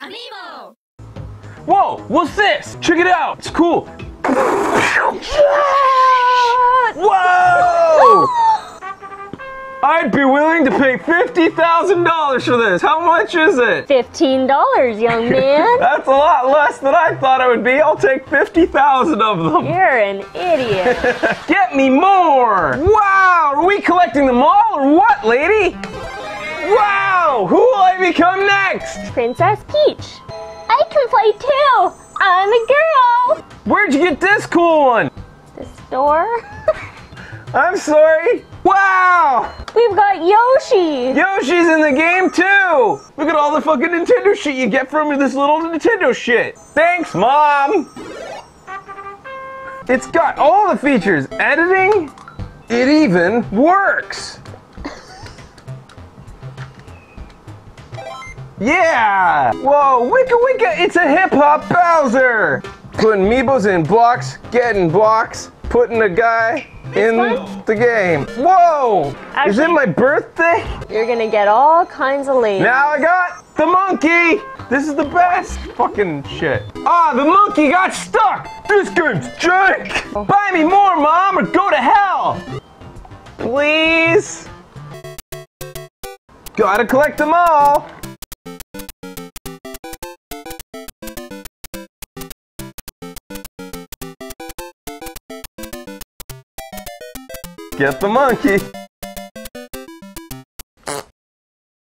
Amiibo! Whoa, what's this? Check it out. It's cool. Whoa! I'd be willing to pay $50,000 for this. How much is it? $15, young man. That's a lot less than I thought it would be. I'll take 50,000 of them. You're an idiot. Get me more! Wow, are we collecting them all or what, lady? Wow, who will I become next? Princess Peach. I can play too. I'm a girl. Where'd you get this cool one? The store. I'm sorry. Wow! We've got Yoshi. Yoshi's in the game too! Look at all the fucking Nintendo shit you get from this little Nintendo shit. Thanks, Mom! It's got all the features. Editing, it even works. Yeah! Whoa, wicka wicka, it's a hip hop Bowser! Putting Meebos in blocks, getting blocks, putting a guy in the game. Whoa! Is it my birthday? You're gonna get all kinds of ladies. Now I got the monkey! This is the best fucking shit. Ah, the monkey got stuck! This game's jank! Buy me more, Mom, or go to hell! Please? Gotta collect them all! Get the monkey.